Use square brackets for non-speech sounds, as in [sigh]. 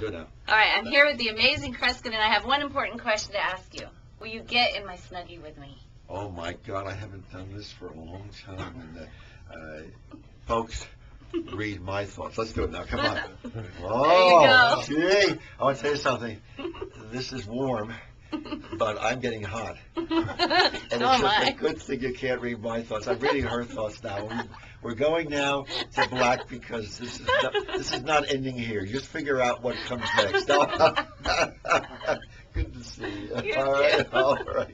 Good now. All right, I'm here with the amazing Kreskin, and I have one important question to ask you. Will you get in my Snuggie with me? Oh my God, I haven't done this for a long time. And, uh, uh, folks, read my thoughts. Let's do it now. Come on. [laughs] Oh, gee. I want to tell you something. This is warm, but I'm getting hot. [laughs] And so it's am just a I. good thing you can't read my thoughts. I'm reading her thoughts now. We- We're going now to black because this is not, this is not ending here. Just figure out what comes next. [laughs] [laughs] Good to see you. You All right, too. all right.